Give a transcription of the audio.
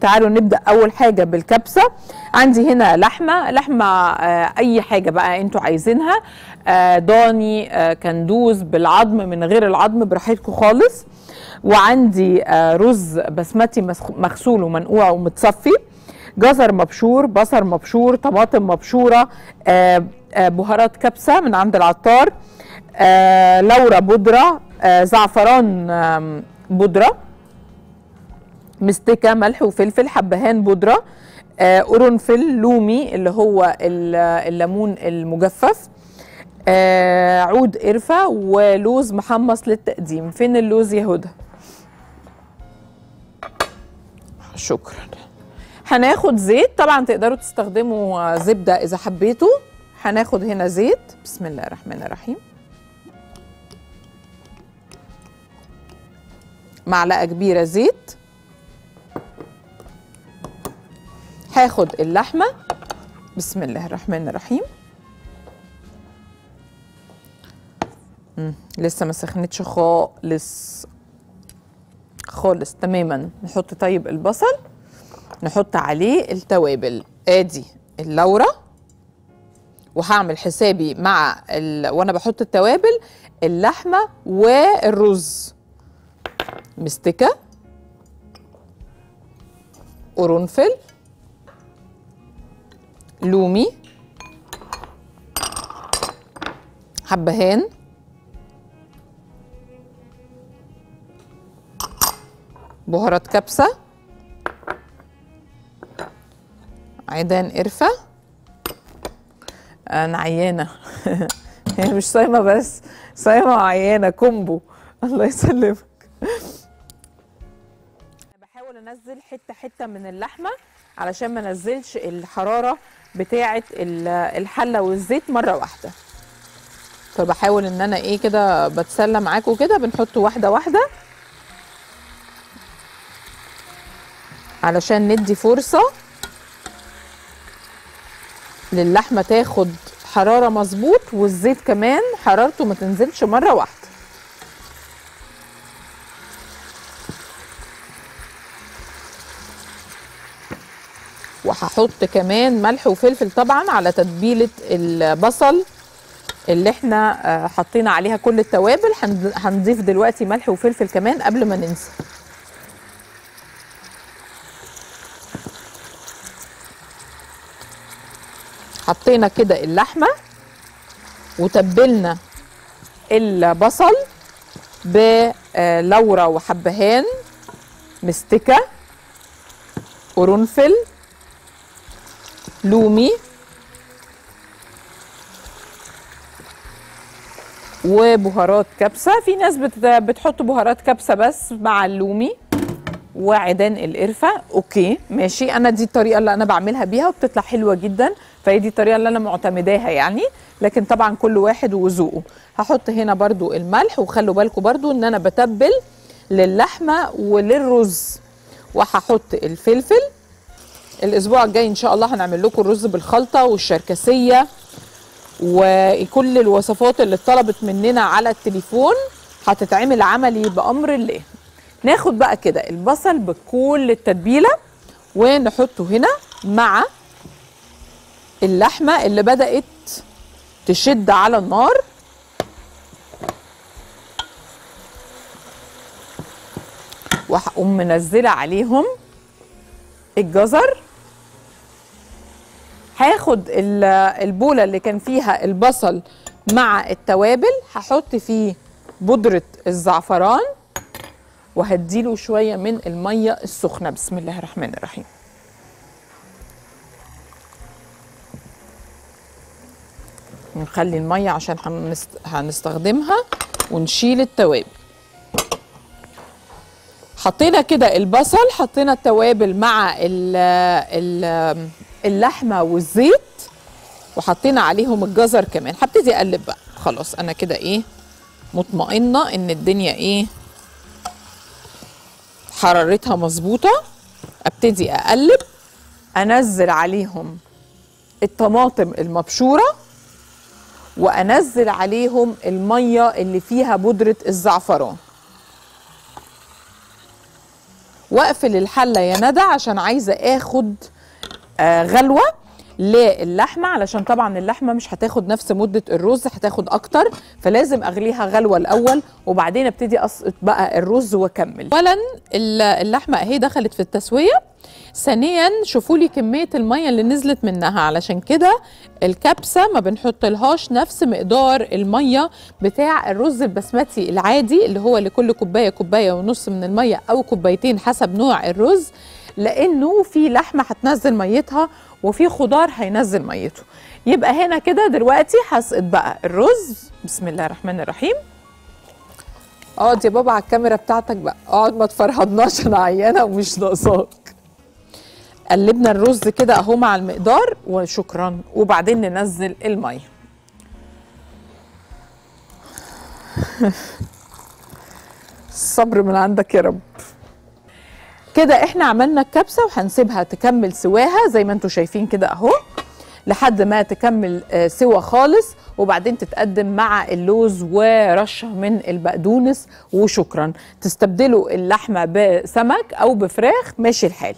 تعالوا نبدأ أول حاجة بالكبسة. عندي هنا لحمة. لحمة آه، أي حاجة بقى أنتوا عايزينها. آه، ضاني آه، كندوز بالعظم من غير العظم براحتكم خالص. وعندي آه، رز بسمتي مغسول ومنقوع ومتصفي. جزر مبشور بصل مبشور طماطم مبشورة آه، آه، بهارات كبسة من عند العطار. لورا بودرة زعفران بودرة. مستكه ملح وفلفل حبهان بودرة آه، قرنفل لومي اللي هو ال- الليمون المجفف آه، عود قرفة ولوز محمص للتقديم. فين اللوز يا هدى؟ شكرا. هناخد زيت طبعا تقدروا تستخدموا زبدة إذا حبيتوا. هناخد هنا زيت. بسم الله الرحمن الرحيم. معلقة كبيرة زيت. هاخد اللحمة. بسم الله الرحمن الرحيم. مم. لسه ما سخنتش خالص. خالص تماما. نحط طيب البصل نحط عليه التوابل. ادي اللورة وهعمل حسابي مع ال... وأنا بحط التوابل اللحمة والرز. مستكة قرنفل لومي. حبهان بهارات كبسة. عيدان قرفة. أنا عيانة هي مش صايمة بس صايمة وعيانة كومبو. الله يسلمك. بحاول أنزل حتة حتة من اللحمة. علشان ما انزلش الحرارة بتاعه ال- الحلة والزيت مرة واحدة. فبحاول إن أنا إيه كده بتسلى معاكم كده بنحط واحدة واحدة. علشان ندي فرصة للحمة تاخد حرارة مظبوط والزيت كمان حرارته ما تنزلش مرة واحدة. وهحط كمان ملح وفلفل طبعا على تتبيلة البصل اللي إحنا آه، حطينا عليها كل التوابل. هن- هنضيف دلوقتي ملح وفلفل كمان قبل ما ننسى. حطينا كده اللحمة وتبلنا البصل بلورا وحبهان مستكة قرنفل لومي وبهارات كبسة. في ناس بت- بتحط بهارات كبسة بس مع اللومي وعيدان القرفة. أوكي ماشي. أنا دي الطريقة اللي أنا بعملها بيها وبتطلع حلوة جدا. فهي دي الطريقة اللي أنا معتمداها يعني. لكن طبعا كل واحد وذوقه. هحط هنا برضو الملح وخلوا بالكم برضو إن أنا بتبل للحمة وللرز. وهحط الفلفل. الأسبوع الجاي إن شاء الله هنعمل لكم الرز بالخلطة والشركسية وكل الوصفات اللي اتطلبت مننا على التليفون هتتعمل عملي بأمر الله. ناخد بقى كده البصل بكل التتبيله ونحطه هنا مع اللحمة اللي بدأت تشد على النار. وهقوم منزلة عليهم الجزر. هاخد ال- البوله اللي كان فيها البصل مع التوابل هحط فيه بودرة الزعفران وهديله شوية من المية السخنة. بسم الله الرحمن الرحيم. نخلي المية عشان هنست- هنستخدمها ونشيل التوابل. حطينا كده البصل حطينا التوابل مع اللحمة والزيت وحطينا عليهم الجزر كمان. هبتدي أقلب بقى. خلاص أنا كده إيه مطمئنة إن الدنيا إيه حرارتها مظبوطة. أبتدي أقلب أنزل عليهم الطماطم المبشورة وأنزل عليهم المية اللي فيها بودرة الزعفران. وأقفل الحلة يا ندى عشان عايزة آخد غلوة للحمة علشان طبعا اللحمة مش هتاخد نفس مدة الرز هتاخد أكتر فلازم أغليها غلوة الأول وبعدين أبتدي اسقط بقى الرز وأكمل. اولا ال- اللحمة أهي دخلت في التسوية. ثانيا شوفوا لي كمية المية اللي نزلت منها علشان كده الكبسة ما بنحط لهاش نفس مقدار المية بتاع الرز البسمتي العادي اللي هو لكل كوباية كوباية ونص من المية أو كوبايتين حسب نوع الرز. لأنه في لحمة هتنزل ميتها وفي خضار هينزل ميته. يبقى هنا كده دلوقتي هسقط بقى الرز. بسم الله الرحمن الرحيم. اقعد يا بابا على الكاميرا بتاعتك بقى. اقعد ما تفرهدناش أنا عيانة ومش ناقصاك. قلبنا الرز كده أهو مع المقدار وشكرا. وبعدين ننزل المية. الصبر من عندك يا رب. كده إحنا عملنا الكبسه وهنسيبها تكمل سواها زي ما أنتم شايفين كده اهو لحد ما تكمل آه، سوا خالص وبعدين تتقدم مع اللوز ورشة من البقدونس وشكرا. تستبدلوا اللحمة بسمك أو بفراخ ماشي الحال.